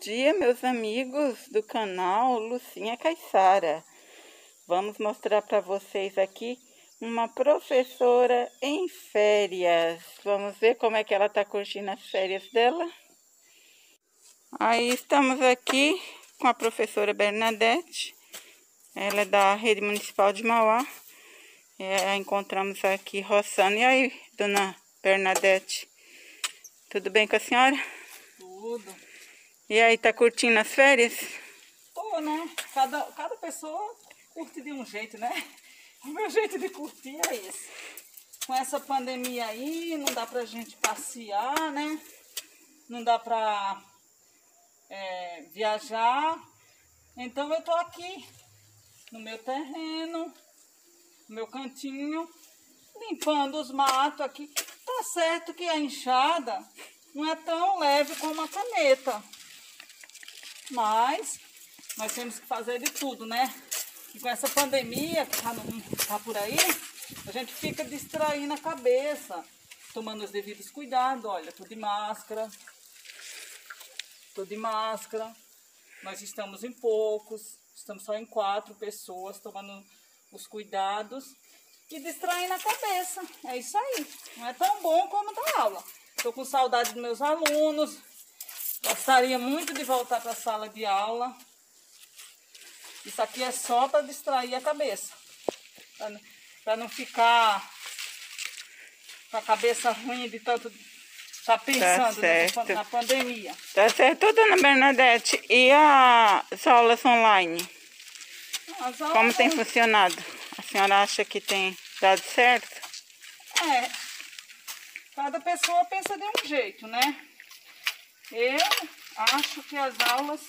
dia, meus amigos do canal Lucinha Caissara. Vamos mostrar para vocês aqui uma professora em férias. Vamos ver como é que ela está curtindo as férias dela. Aí estamos aqui com a professora Bernadette. Ela é da Rede Municipal de Mauá. É, encontramos aqui roçando. E aí, dona Bernadette? Tudo bem com a senhora? Tudo. E aí, tá curtindo as férias? Tô, né? Cada, cada pessoa curte de um jeito, né? O meu jeito de curtir é esse. Com essa pandemia aí, não dá pra gente passear, né? Não dá pra é, viajar. Então eu tô aqui, no meu terreno, no meu cantinho, limpando os matos aqui. Tá certo que a enxada não é tão leve como a caneta. Mas nós temos que fazer de tudo, né? E com essa pandemia que tá, no, tá por aí, a gente fica distraindo a cabeça, tomando os devidos cuidados. Olha, tô de máscara, tô de máscara. Nós estamos em poucos, estamos só em quatro pessoas tomando os cuidados e distraindo a cabeça. É isso aí. Não é tão bom como da aula. Estou com saudade dos meus alunos, Gostaria muito de voltar para a sala de aula. Isso aqui é só para distrair a cabeça. Para não ficar com a cabeça ruim de tanto estar tá pensando tá na, pandemia. Tá certo, dona Bernadette. E as aulas online? As aulas... Como tem funcionado? A senhora acha que tem dado certo? É. Cada pessoa pensa de um jeito, né? Eu acho que as aulas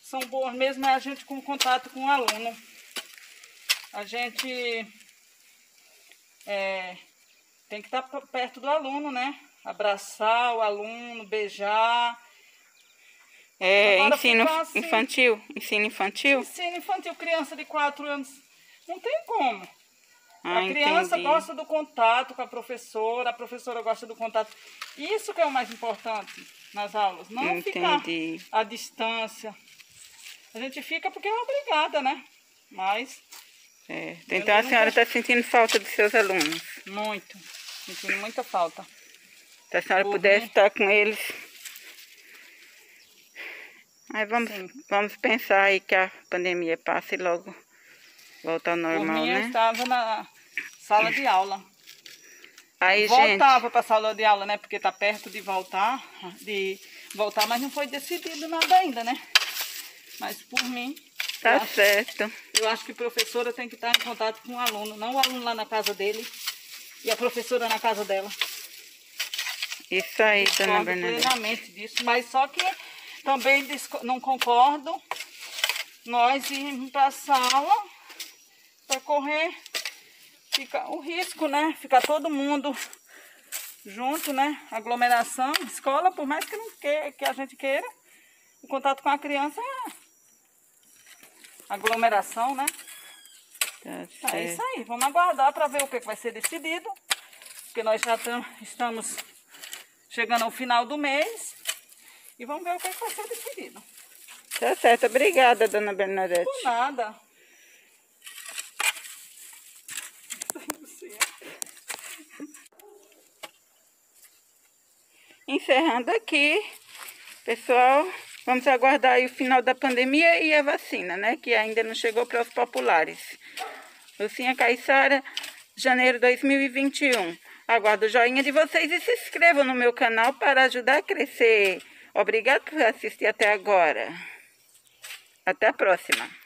são boas mesmo é a gente com contato com o aluno. A gente é, tem que estar perto do aluno, né? Abraçar o aluno, beijar. É, ensino assim, infantil? Ensino infantil? Ensino infantil, criança de 4 anos. Não tem como. Ah, a criança entendi. gosta do contato com a professora, a professora gosta do contato. Isso que é o mais importante nas aulas, não entendi. ficar à distância. A gente fica porque é obrigada, né? Mas. É. Então a senhora está sentindo falta dos seus alunos? Muito. Sentindo muita falta. Se a senhora Por pudesse mim. estar com eles. Aí vamos, vamos pensar aí que a pandemia passe logo volta ao normal, Por mim, né? Eu estava na, sala de aula. Aí, Voltava para a sala de aula, né? Porque tá perto de voltar, de voltar, mas não foi decidido nada ainda, né? Mas por mim. Tá eu certo. Acho, eu acho que a professora tem que estar em contato com o aluno, não o aluno lá na casa dele e a professora na casa dela. Isso aí, dona Bernadette. plenamente disso, mas só que também não concordo nós irmos para a sala correr fica o risco, né? Ficar todo mundo junto, né? Aglomeração, escola, por mais que, não que, que a gente queira, o contato com a criança é aglomeração, né? É isso aí, vamos aguardar para ver o que vai ser decidido, porque nós já estamos chegando ao final do mês e vamos ver o que vai ser decidido. Tá certo, obrigada, dona Bernadette. Por nada. Encerrando aqui, pessoal. Vamos aguardar o final da pandemia e a vacina, né? Que ainda não chegou para os populares. Lucinha Caissara, janeiro 2021. Aguardo o joinha de vocês e se inscrevam no meu canal para ajudar a crescer. Obrigado por assistir até agora. Até a próxima.